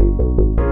Música